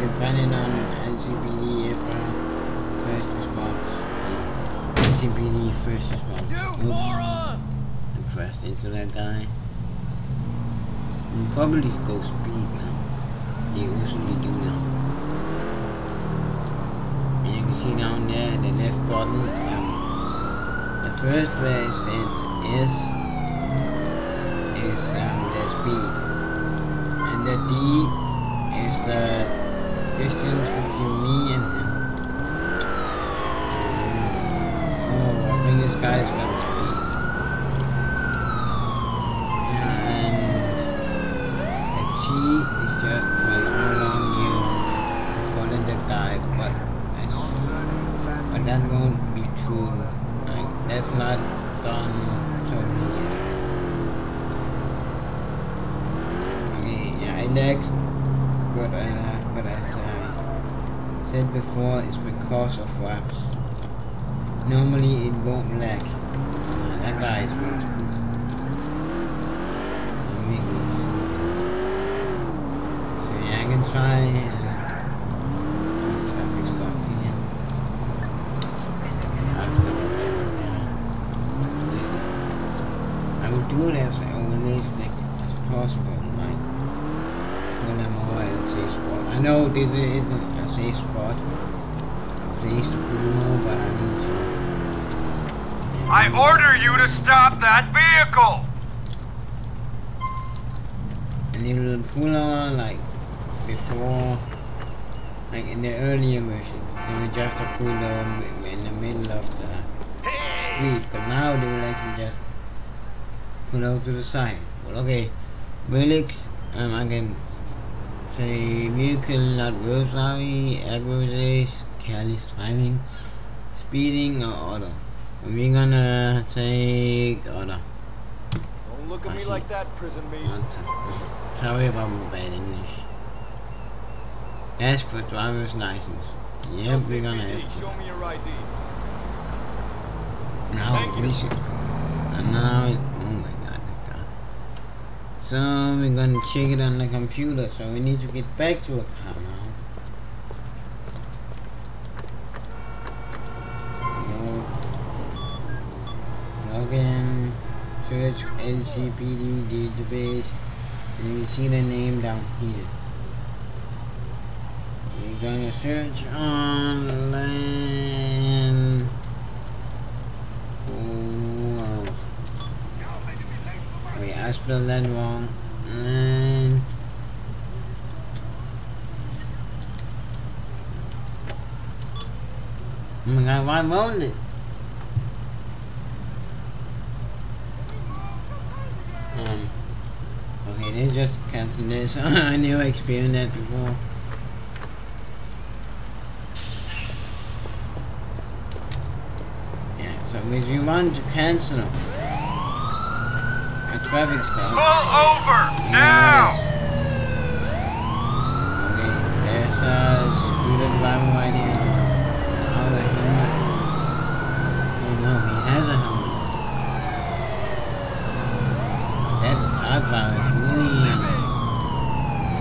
depending on LCPD if uh, first response. LCPD first response. You moron! I crashed into that guy. You probably go speed now. You usually do now. And you can see down there the left button. Um, the first where it is is um, the speed, and the D is the distance between me and him. Oh, I think this guy's got speed. And the is just like how long you follow the guy, but but that won't be true. Like that's not done totally yet. Okay, yeah, I what I said before is because of Fraps. Normally it won't lag. Uh, that guy is good. So yeah, I can try uh, traffic stuff here. I will do it as realistic as possible, like when I'm over at a safe spot. I know this isn't a safe spot, place to pull but I need to. I order you to stop that vehicle! And it will pull on like before, like in the earlier version, they will just pull on in the middle of the street, but now they will actually just pull out to the side. Well, okay, relics, um, I can say vehicle not rosary, aggravates, careless driving, speeding, or auto. And we're gonna take auto. Don't look at I me see. like that, prison. Auto. Sorry about my bad English. Ask for driver's license. Yep, we're gonna ask. Show me your ID. Now Thank you. we should. And now, it, oh my god, that guy. So we're gonna check it on the computer. So we need to get back to a car now. Go. Log in. Search LCPD database. And you see the name down here. We're gonna search on spelled that wrong. And oh my god, why won't it? Um, okay, let's just cancel this. I never experienced that before. Yeah, so if you want to cancel Pull over! Now! Okay, there's a scooter driving right here. Oh, the helmet. Oh no, he has a helmet. That car driver is really...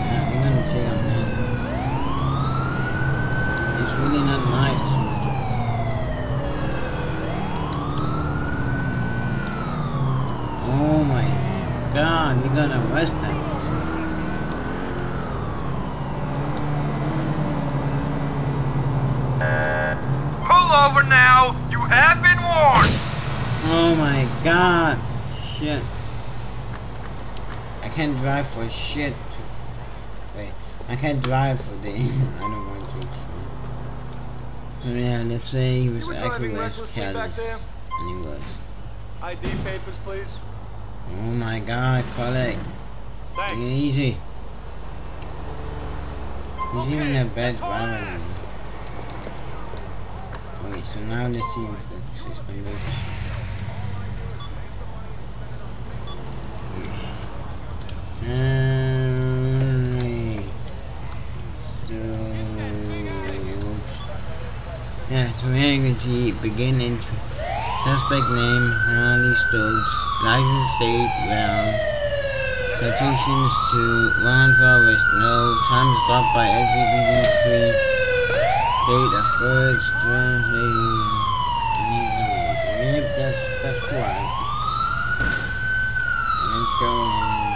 Yeah, we're gonna check on that. It's really not nice. Oh my god, we're gonna arrest him. Pull over now! You have been warned! Oh my god. Shit. I can't drive for shit. Wait, I can't drive for the. I don't want to. So yeah, let's say he was You were driving accurate, recklessly back careless. there? And he was. ID papers, please. Oh my god, collect. It Thanks. easy. He's even Okay, a bad driver. Okay, so now let's see what the system looks. Alright. So, yeah, so here you can see begin entry. Suspect name, Harley Stokes, license state, well, Citations to Ron with no. Time stopped by LCPD 3. Date of birth, translation. Yep, that's, that's correct. Let's go and,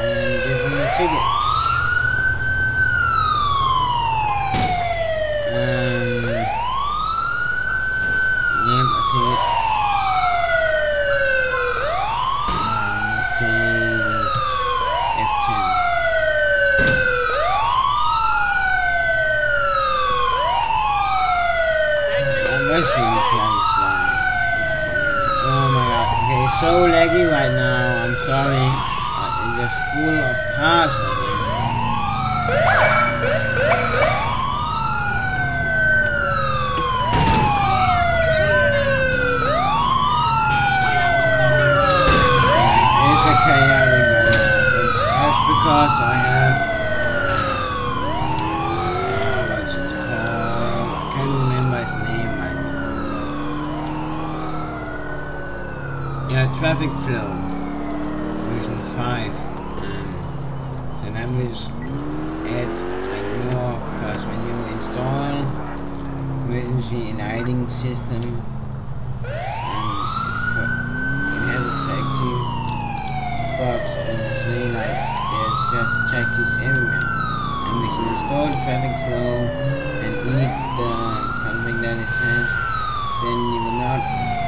and give him a ticket. Um, yep, a ticket. Um, let's say F10. That must be the close line. Oh my god. Okay, it's so laggy right now. I'm sorry. It's just full of cars right here. It's a chaotic right now. but That's because I have uh, what's it called? I can't remember his name right now. Yeah, traffic flow. Version 5. Um, so that means add like more because when you install emergency lighting system and it has a taxi box and like there's just taxis everywhere. And we should install traffic flow and eat the something that it has, then you will not